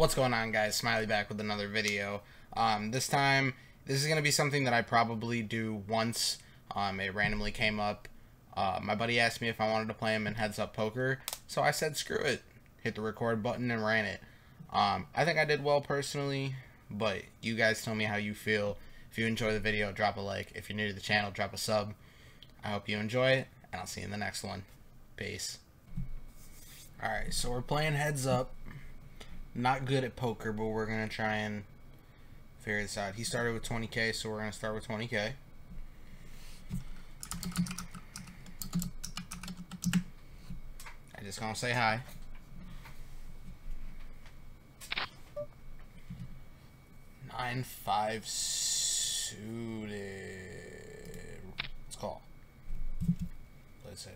What's going on guys? Smiiley back with another video. Um, this time, this is going to be something that I probably do once. Um, it randomly came up. Uh, my buddy asked me if I wanted to play him in Heads Up Poker, so I said screw it. Hit the record button and ran it. Um, I think I did well personally, but you guys tell me how you feel. If you enjoy the video, drop a like. If you're new to the channel, drop a sub. I hope you enjoy it, and I'll see you in the next one. Peace. Alright, so we're playing Heads Up not good at poker, but we're to try and figure this out. He started with 20k, so we're to start with 20k. I just to say hi. Nine five suited. Let's call. Play safe.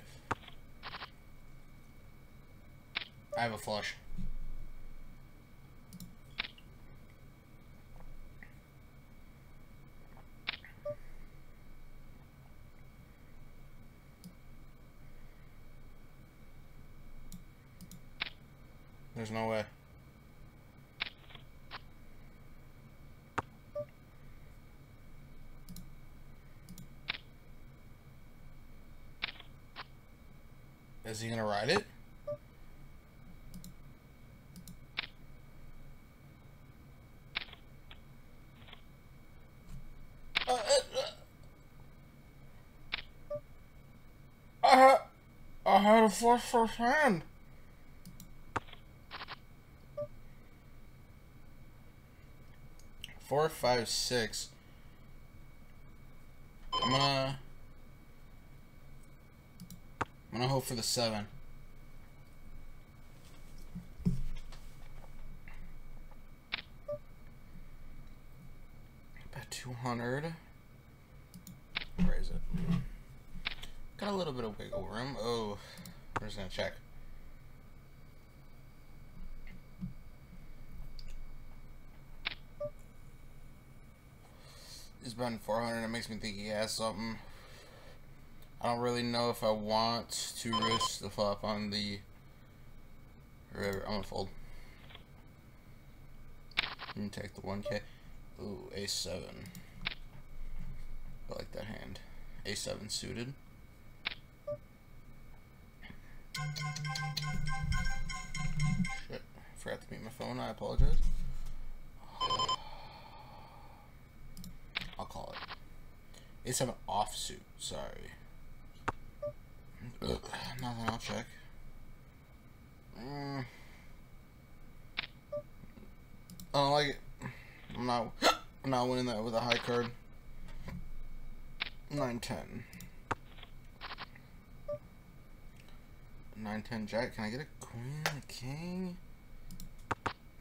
I have a flush. There's no way. Is he gonna ride it? Uh, uh, uh. I had, a flush first hand. Four, five, six. I'm gonna... I'm gonna hope for the seven. Bet 200. Where is it? Got a little bit of wiggle room. Oh, we're just gonna check. He's 400. It makes me think he has something. I don't really know if I want to risk the flop on the river. I'm gonna fold. And take the 1k. Ooh, a7. I like that hand. a7 suited. Shit. Forgot to mute my phone. I apologize. I'll call it. It's an offsuit. Sorry. Ugh, nothing. I'll check. Mm. I don't like it. I'm not. I'm not winning that with a high card. Nine ten. Nine ten jack. Can I get a queen, a king?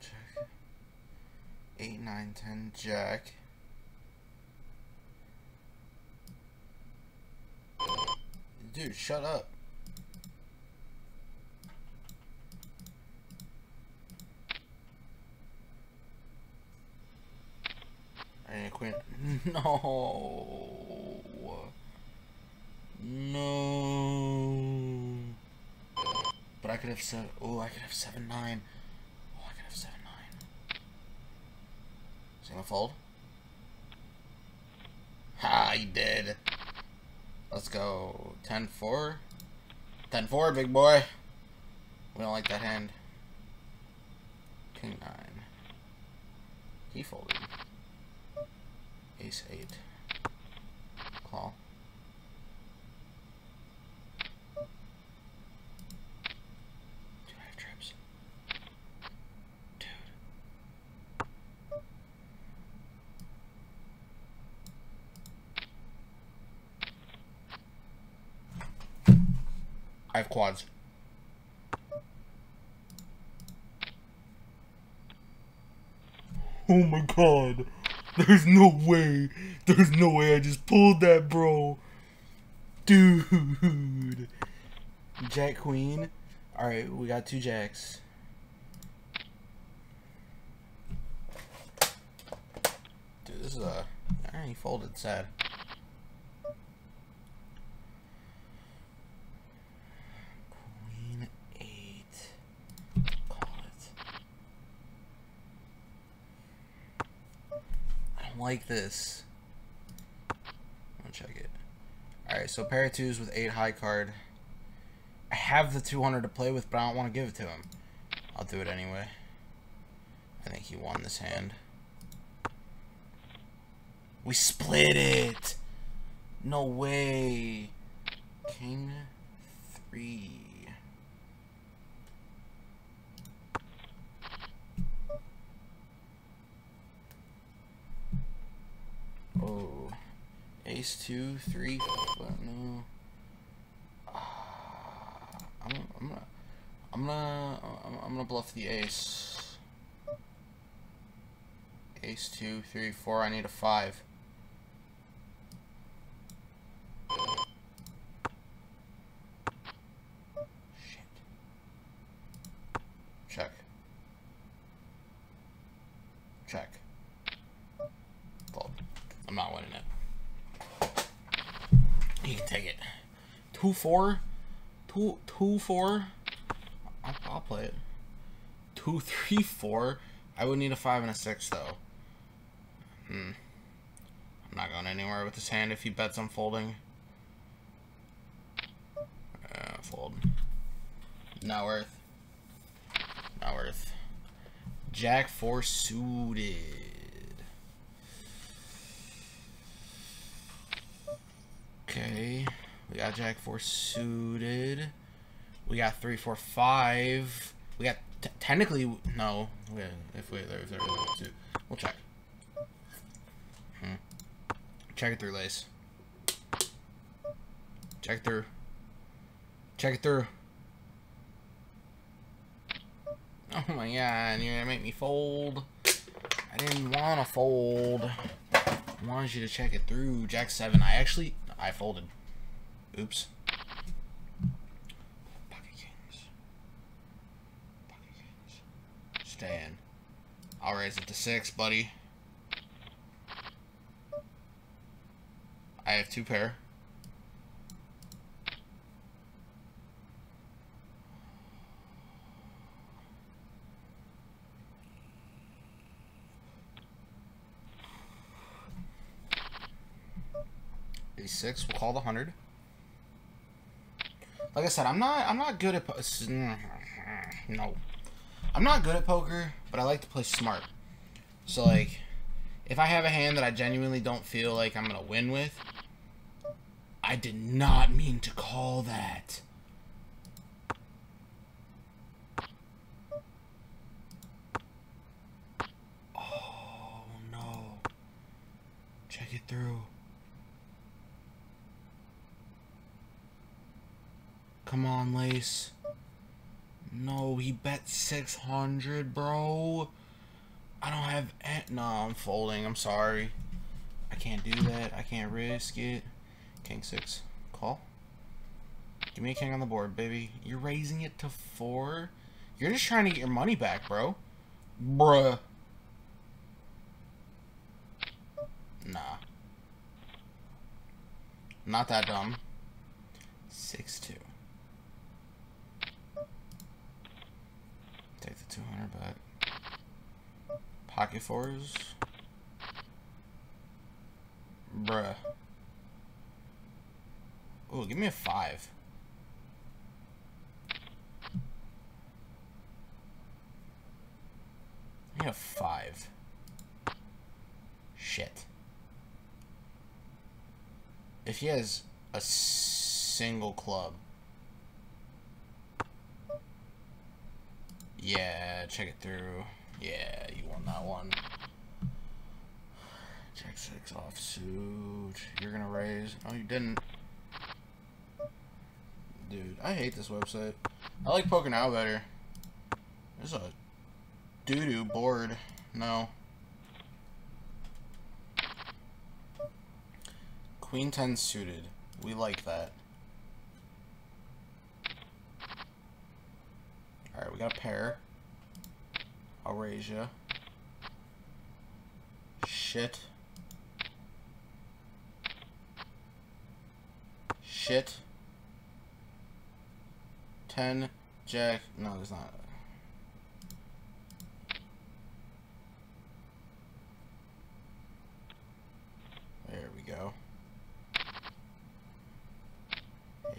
Check. Eight nine ten jack. Dude, shut up. I need a queen. No. No. But I could have seven. Oh, I could have seven nine. Oh, I could have seven nine. Is he gonna fold? Ha, he did. Let's go 10-4. 10-4, big boy. We don't like that hand. King 9. He folded. Ace 8. Call. Dude, I have trips. Dude. I have quads. Oh my god. There's no way. There's no way I just pulled that, bro. Dude. Jack Queen. Alright, we got two jacks. Dude, this is a... I he folded sad. Queen 8. Call it. don't like this. I'll check it. Alright, so pair of twos with eight high card. I have the 200 to play with, but I don't want to give it to him. I'll do it anyway. I think he won this hand. We split it! No way! King three. Oh. Ace two, three, but no. Ah, I'm, I'm gonna, I'm gonna, I'm gonna bluff the ace. Ace two, three, four. I need a five. Shit. Check. Check. Fold. I'm not winning it. You can take it. Two four. Two, two, four. I'll, I'll play it. Two, three, four. I would need a five and a six though. Hmm. I'm not going anywhere with this hand if he bets I'm folding. Uh, fold. Not worth. Not worth. Jack four suited. Okay. We got Jack four suited. We got three, four, five. We got technically no. We if we if there two, we'll check. Hmm. Check it through, lace. Check it through. Check it through. Oh my god, you're gonna make me fold. I didn't want to fold. I wanted you to check it through. Jack 7. I actually, I folded. Oops. Pocket kings. Pocket kings. Stay in. I'll raise it to six, buddy. I have two pair. A6, we'll call the 100 like I said, I'm not I'm not good at mm, no. I'm not good at poker, but I like to play smart. So like if I have a hand that I genuinely don't feel like I'm going to win with, I did not mean to call that. Oh no. Check it through. Come No, he bet 600, bro. I don't have... No, I'm folding. I'm sorry. I can't do that. I can't risk it. King 6. Call. Give me a king on the board, baby. You're raising it to 4? You're just trying to get your money back, bro. Bruh. Nah. Not that dumb. 6-2. Take the 200 back. Pocket fours. Bruh. Oh, give me a five. Give me a five. Shit. If he has a single club, Yeah, check it through. Yeah, you won that one. Check six off suit. You're gonna raise. Oh, you didn't. Dude, I hate this website. I like PokerNow better. There's a doo-doo board. No. Queen 10 suited. We like that. Alright, we got a pair. You. Shit. Shit. 10, jack. No, there's not.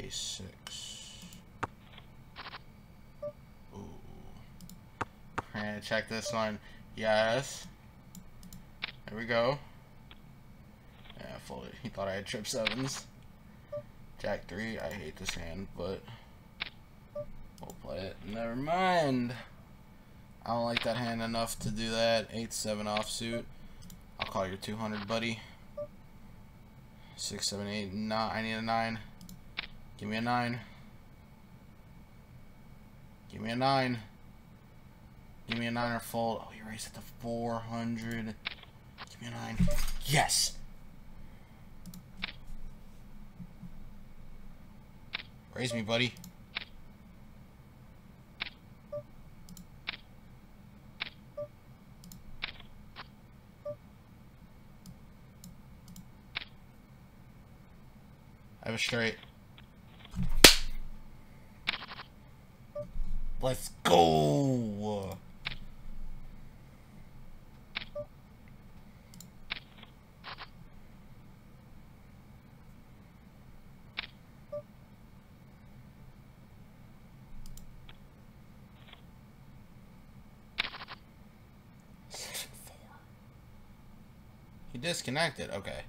ace six. Ooh. Alright, check this one. Yes. There we go. Yeah, fully. He thought I had trip sevens. Jack three. I hate this hand, but we'll play it. Never mind. I don't like that hand enough to do that. Eight seven offsuit. I'll call your 200, buddy. Six, seven, eight, nine. I need a nine. Give me a nine. Give me a nine. Give me a nine or fold. Oh, you raised it to 400. Give me a nine. Yes! Raise me, buddy. I have a straight. Let's go! He disconnected. Okay.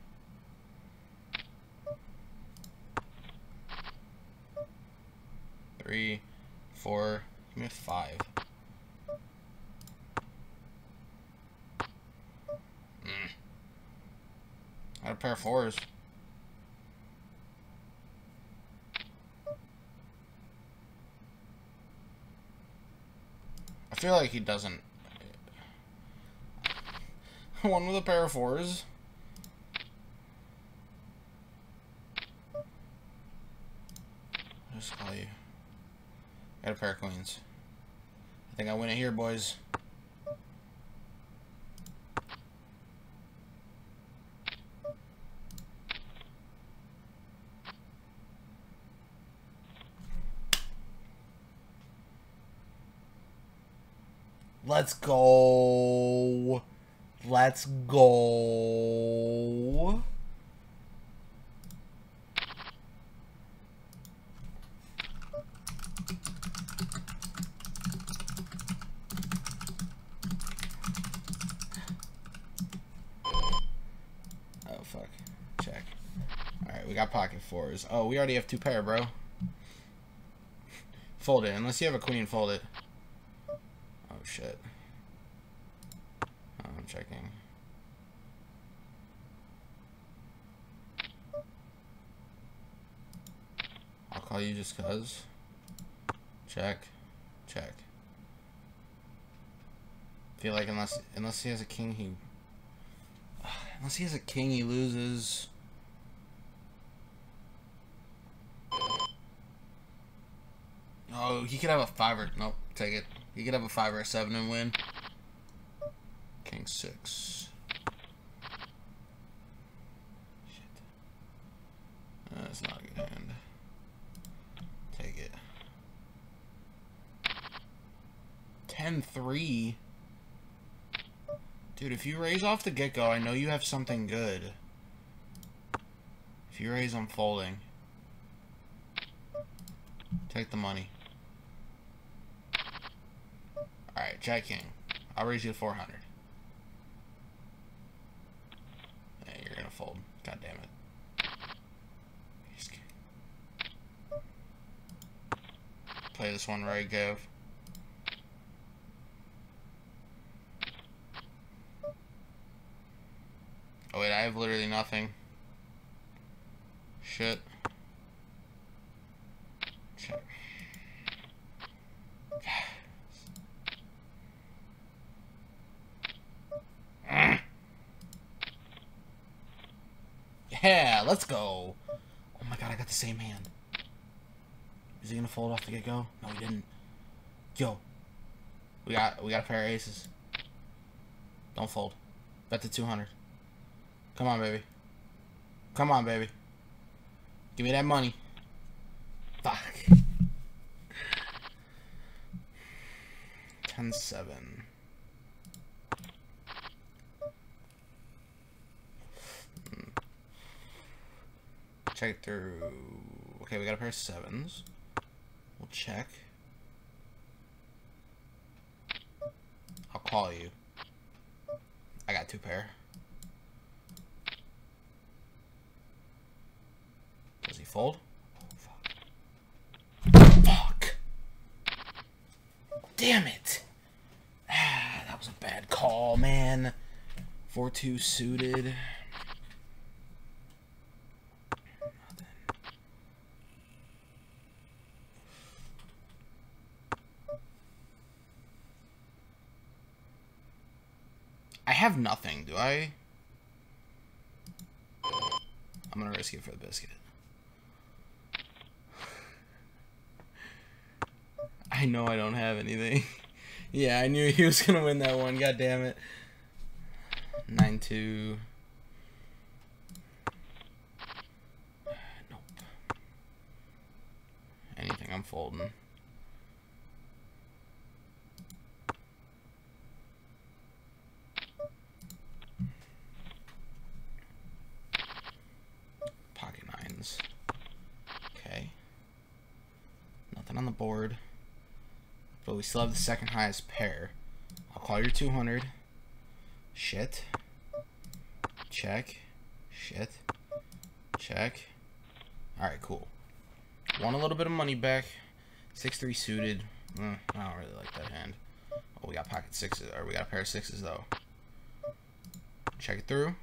Three, four, give me five. Mm. Got a pair of fours. I feel like he doesn't. One with a pair of fours. Just call you. Got a pair of queens. I think I win it here, boys. Let's go. Let's go. Oh, fuck. Check. Alright, we got fours. Oh, we already have two pair, bro. Fold it. Unless you have a queen, fold it. Oh, shit. Oh, I'm checking. I'll call you just cuz. Check. Check. Feel like unless unless he has a king, he unless he has a king, he loses. Oh, he could have a five or nope. Take it. He could have a five or a seven and win. King six. Shit. That's not a good hand. Take it. 10-3. Dude, if you raise off the get-go, I know you have something good. If you raise, I'm folding. Take the money. Alright, Jack King. I'll raise you to 400. Hey, you're gonna fold. God damn it. Play this one right, Gov. Oh wait, I have literally nothing. Shit. Check. Yeah, let's go. Oh my god, I got the same hand. Is he gonna fold off the get go? No, he didn't. Yo, we got we got a pair of aces. Don't fold. Bet the two hundred. Come on, baby. Come on, baby. Give me that money. Fuck. 10-7. Check through. Okay, we got a pair of sevens. We'll check. I'll call you. I got two pair. Does he fold? Oh, fuck. Fuck. Damn it. Ah, that was a bad call, man. 4-2 suited. I have nothing, do I? I'm gonna risk it for the biscuit. I know I don't have anything. yeah, I knew he was gonna win that one. God damn it. Nine two. Nope. Anything I'm folding. Pocket nines. Okay. Nothing on the board. But we still have the second highest pair. I'll call your 200. Shit. Check. Shit. Check. Alright, cool. Want a little bit of money back. 6-3 suited. Mm, I don't really like that hand. Oh, we got pocket sixes. Or we got a pair of sixes, though. Check it through.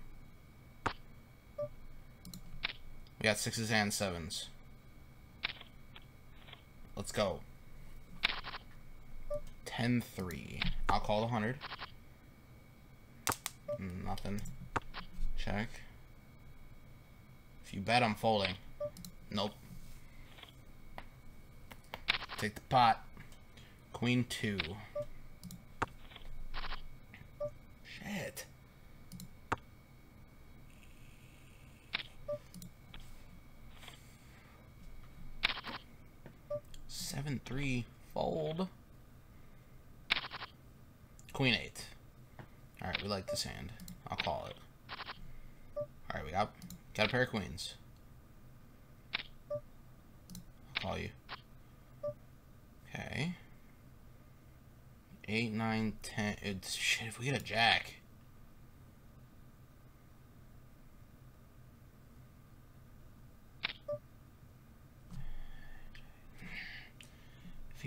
We got sixes and sevens. Let's go. 10-3. I'll call the 100. Mm, nothing. Check. If you bet, I'm folding. Nope. Take the pot. Queen 2. Shit. Seven three fold. Queen eight. All right, we like this hand. I'll call it. All right, we got got a pair of queens. I'll call you. Okay. Eight, nine, ten. It's shit. If we get a jack.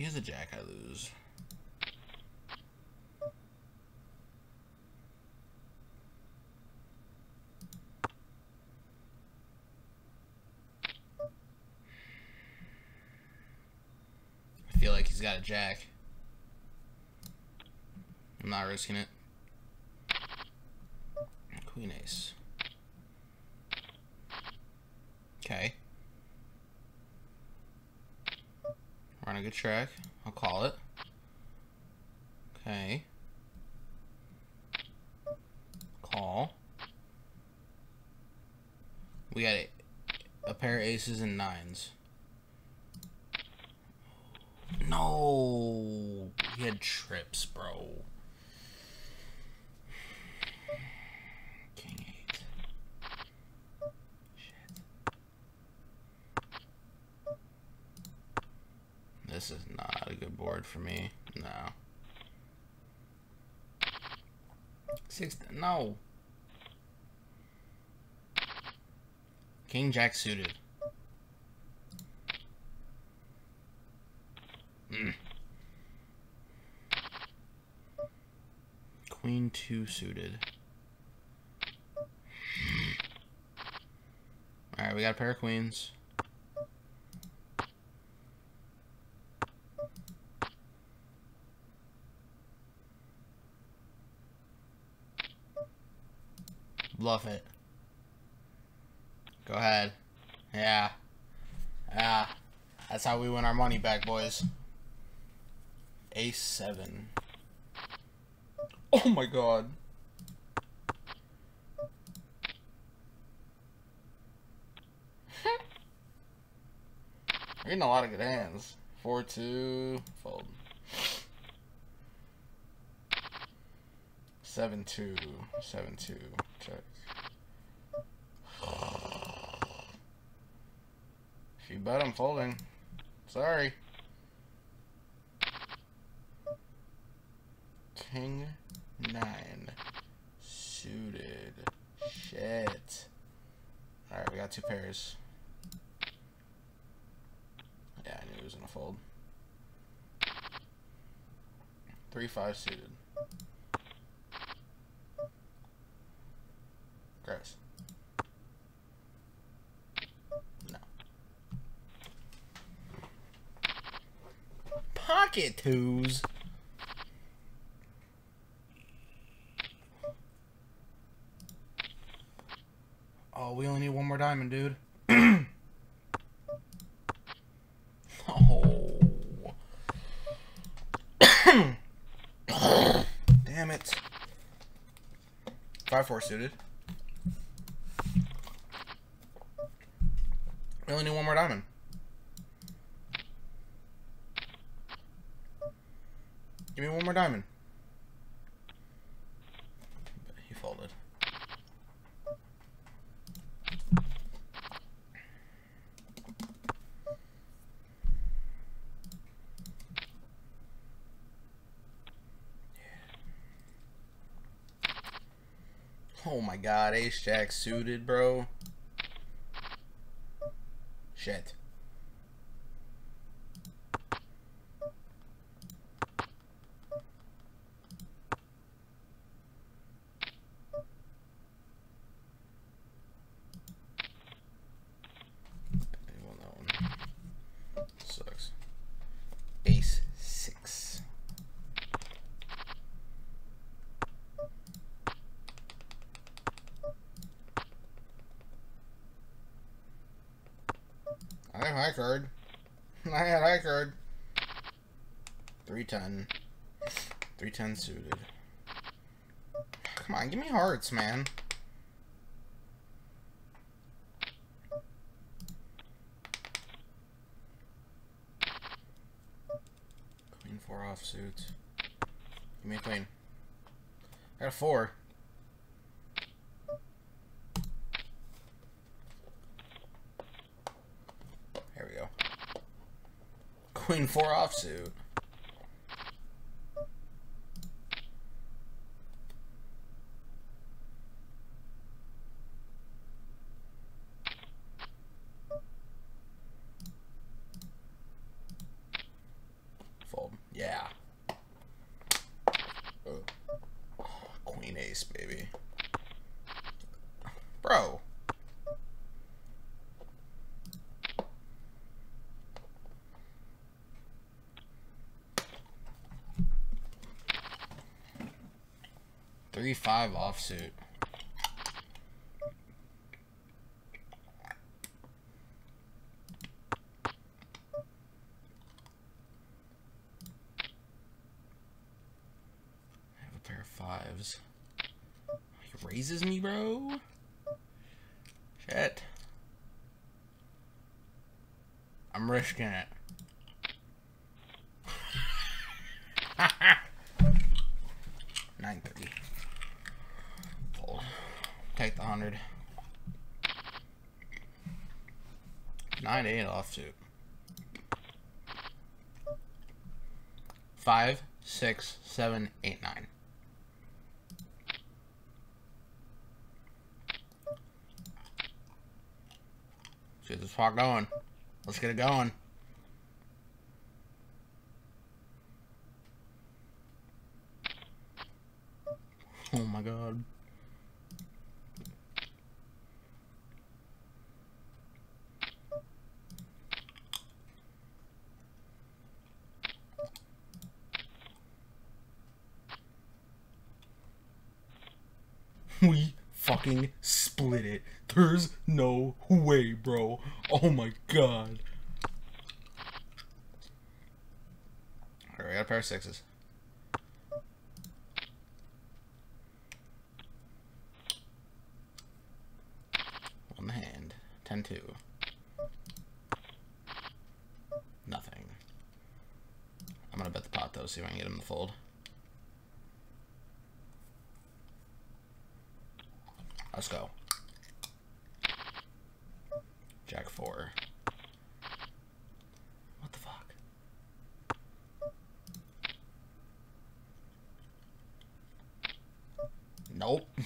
Has a jack, I lose. I feel like he's got a jack. I'm not risking it. Queen ace. Okay. We're on a good track. I'll call it. Okay. Call. We got a, a pair of aces and nines. No, he had trips, bro. King eight. Shit. This is not board for me. No. Six. No. King Jack suited. Mm. Queen 2 suited. Alright, we got a pair of queens. Bluff it. Go ahead. Yeah. Yeah. That's how we win our money back, boys. Ace 7. Oh my god. We're getting a lot of good hands. 4 2, fold. 7 2, 7 2, check. If you bet I'm folding. Sorry. King nine suited. Shit. Alright, we got two pairs. Yeah, I knew he was gonna fold. Three five suited. Gross. No. Twos. Oh, we only need one more diamond, dude. oh. Damn it. 5-4 suited. We only need one more diamond. Give me one more diamond. He folded. Oh my god, ace jack suited, bro. Shit. Well, that one sucks. Ace six. I have high card. I had high card. 310. 310 suited. Come on, give me hearts, man. Queen four off suits. Give me a queen. I got a four. There we go. Queen four offsuit. Fold. Yeah. Oh. Queen ace, baby. Bro. Three five offsuit. I have a pair of fives. He raises me, bro. Shit. I'm risking it. Nine thirty. Fold. Take the hundred. Five, six, seven, eight, nine. Let's get this pot going. Let's get it going. Oh my god. We fucking split it. There's no way, bro. Oh my god. Alright, we got a pair of sixes. On the hand. 10 2. Nothing. I'm gonna bet the pot though, see if I can get him to fold. Let's go. Jack four. What the fuck? Nope.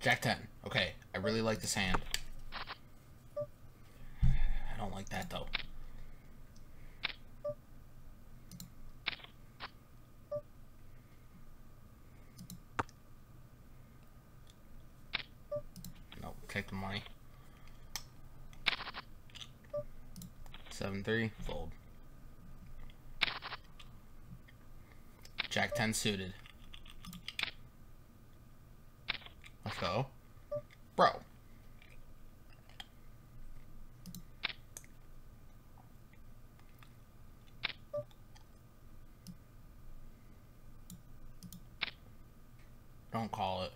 Jack 10. Okay, I really like this hand. Jack 10 suited. Let's go. Bro. Don't call it.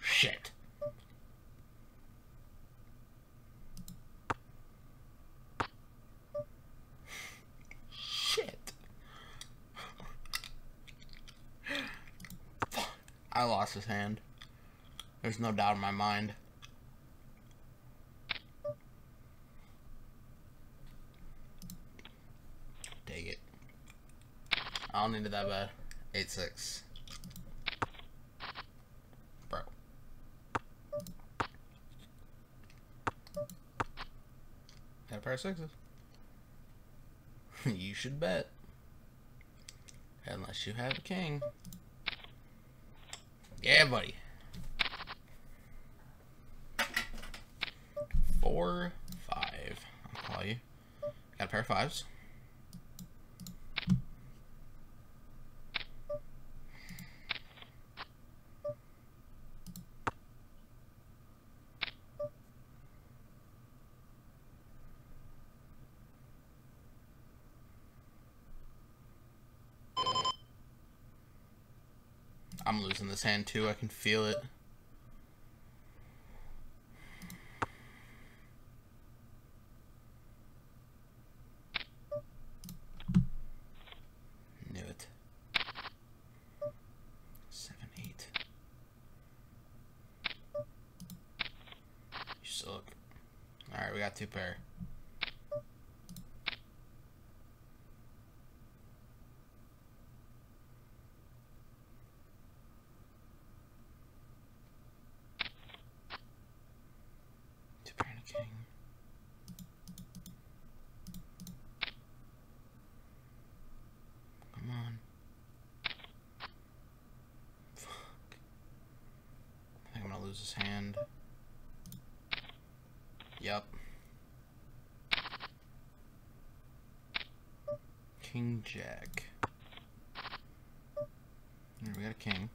Shit. Shit. I lost his hand. There's no doubt in my mind. Take it. I don't need it that bad. 8-6. Bro. Got a pair of sixes. you should bet. Unless you have a king. Yeah, buddy. Four, five. I'll call you. Got a pair of fives. This hand too. I can feel it. Knew it. Seven, eight. You suck. Alright, we got two pair. Two pair and a king. Come on. Fuck. I think I'm gonna lose his hand. Yep. King Jack. Here, we got a king.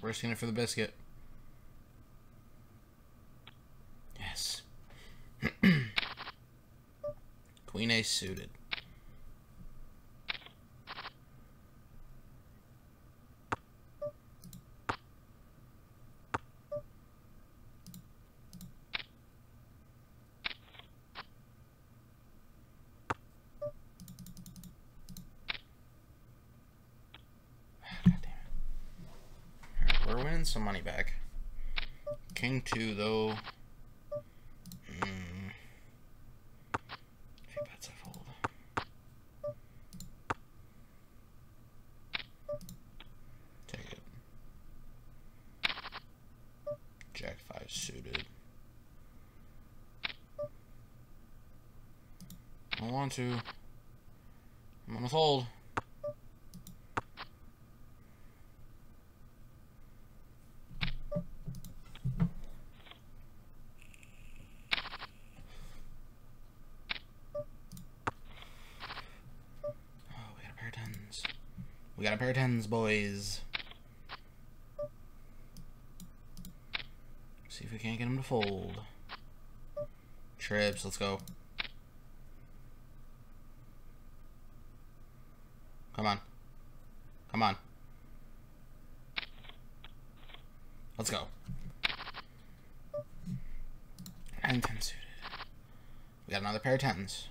Risking it for the biscuit. Yes. Queen A suited. God damn it. Alright, we're winning some money back. 2, though. Mm. I fold. Take it. Jack 5 suited. I want to. I'm gonna fold. curtains, boys. See if we can't get him to fold. Trips, let's go. Come on. Come on. Let's go. And 10 suited. We got another pair of 10s.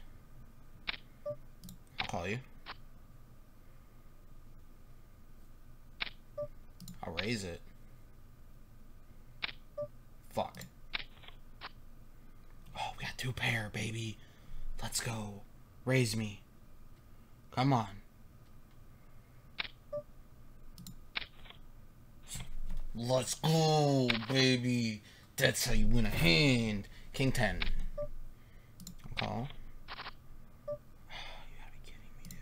Raise me. Come on. Let's go, baby. That's how you win a hand. King 10. Call. You gotta me,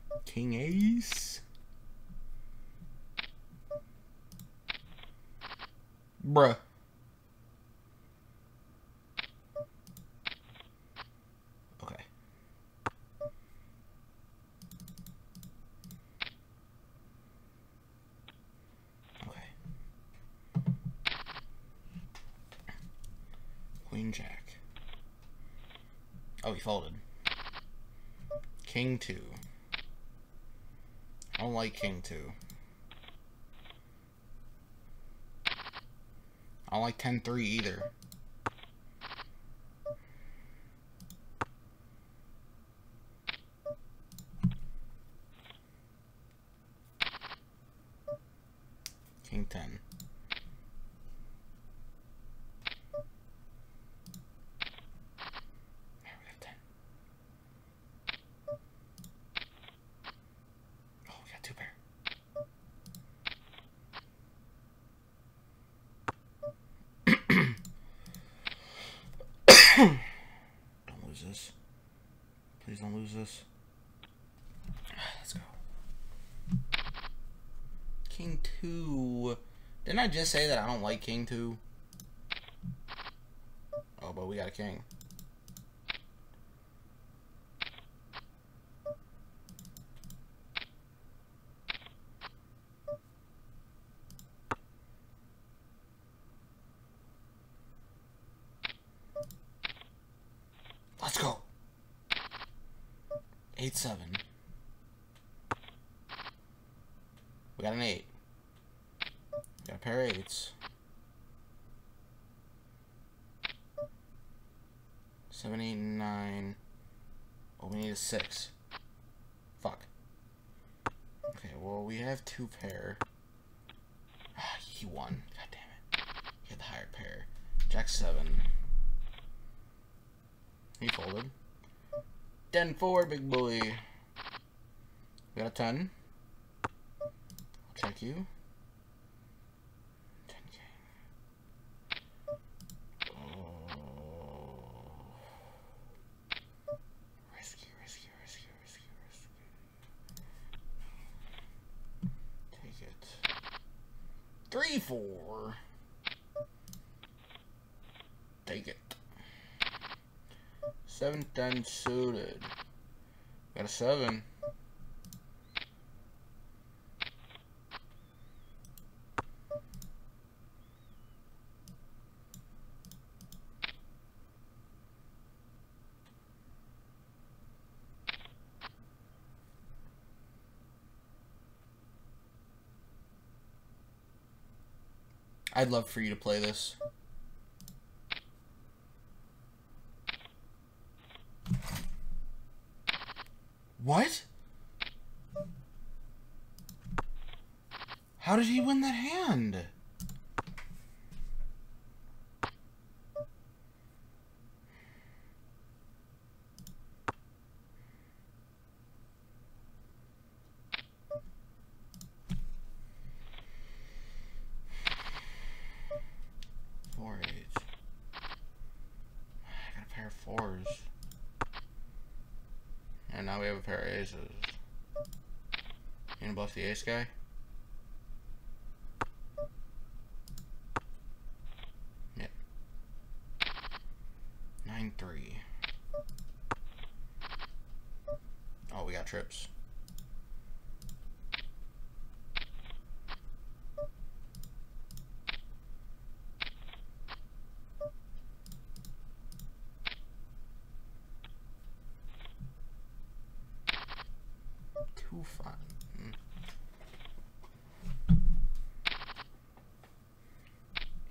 dude. King Ace. Bruh. Okay. Okay. Queen Jack. Oh, he folded. King 2. I don't like King 2. I don't like 10-3 either. King 10. There we got 10. Oh, we got two pair. don't lose this. Please don't lose this. Let's go. King 2. Didn't I just say that I don't like King 2? Oh, but we got a king. Let's go. 8 7. We got an 8. We got a pair of 8s. Seven, eight, nine. Oh, we need a six. Fuck. Okay, well, we have two pair. Ah, he won. God damn it. He had the higher pair. Jack seven. He folded. Ten four, big boy. We got a. I'll check you. Ten K. Oh. Risky, risky, risky, risky, risky. Take it. Three, four. Take it. Ten suited. Got a seven. I'd love for you to play this. What? How did he win that hand? Four eight. I got a pair of fours. And now we have a pair of aces. You gonna bluff the ace guy? Yep. Nine three. Oh, we got trips. Too fun.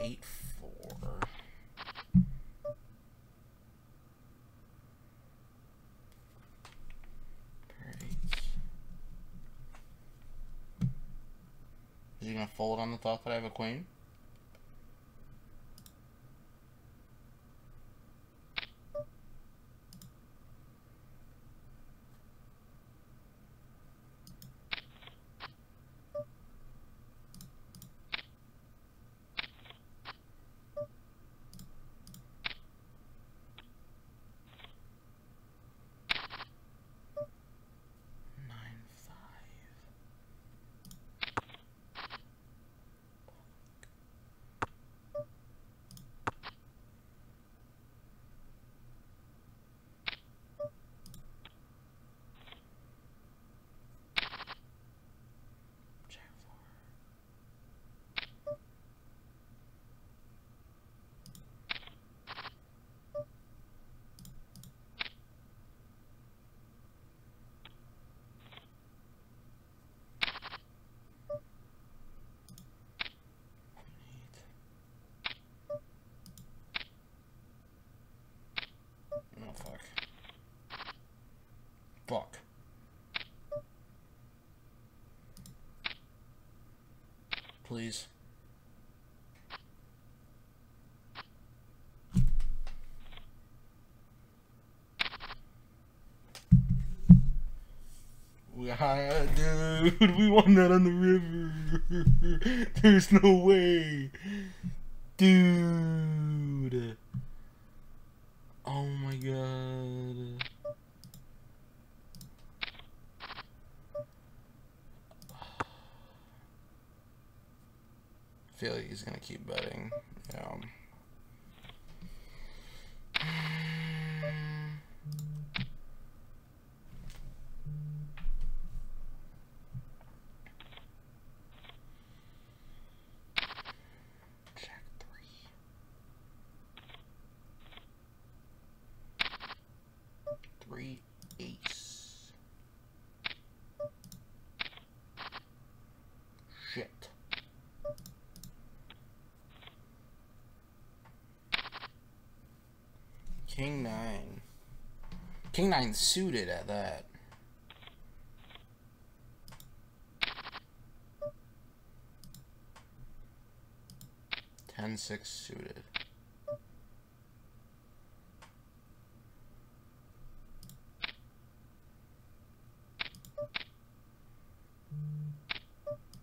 Eight four. Fold on the thought that I have a queen. Fuck. Fuck. Please. We, dude, we won that on the river. There's no way. Dude. Oh my god. I feel like he's gonna keep betting. Yeah. King 9. 9 suited at that. Ten six suited.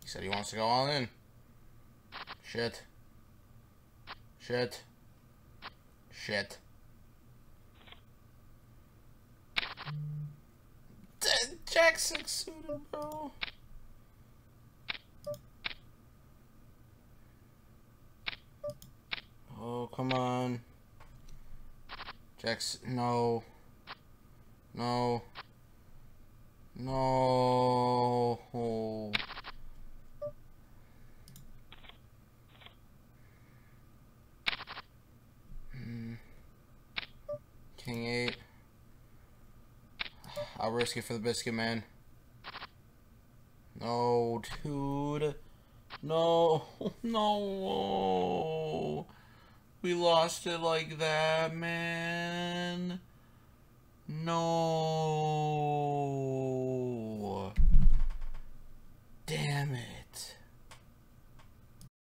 He said he wants to go all in. Shit. Shit. Shit. Jack six suited, bro. Oh, come on. Jack's no. No. No. Oh. King 8 risk it for the biscuit man. No, dude. No, no. We lost it like that, man. No.